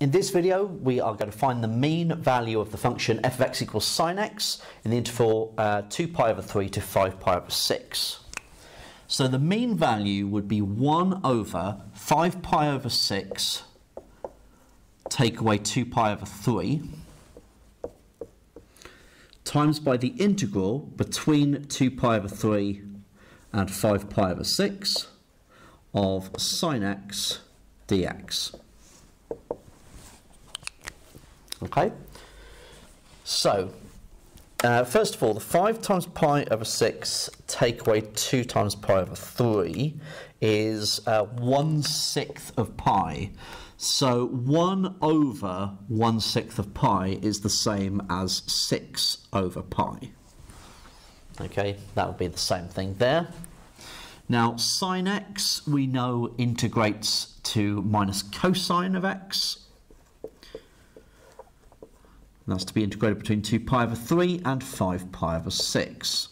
In this video, we are going to find the mean value of the function f of x equals sine x in the interval uh, 2 pi over 3 to 5 pi over 6. So the mean value would be 1 over 5 pi over 6, take away 2 pi over 3, times by the integral between 2 pi over 3 and 5 pi over 6 of sine x dx. Okay, so uh, first of all, the 5 times pi over 6 take away 2 times pi over 3 is uh, 1 sixth of pi. So 1 over 1 sixth of pi is the same as 6 over pi. Okay, that would be the same thing there. Now, sine x we know integrates to minus cosine of x. That's to be integrated between 2 pi over 3 and 5 pi over 6.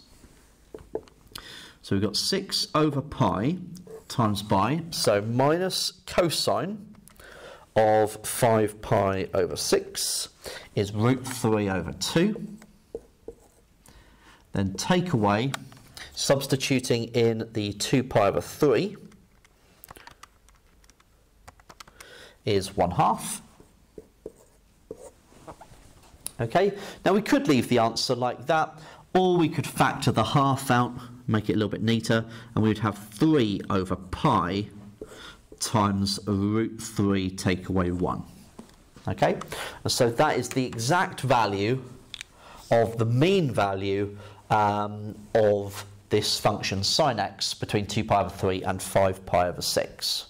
So we've got 6 over pi times by, so minus cosine of 5 pi over 6 is root 3 over 2. Then take away, substituting in the 2 pi over 3 is 1 half. Okay, now we could leave the answer like that, or we could factor the half out, make it a little bit neater, and we would have 3 over pi times root 3 take away 1. Okay, and so that is the exact value of the mean value um, of this function sine x between 2 pi over 3 and 5 pi over 6.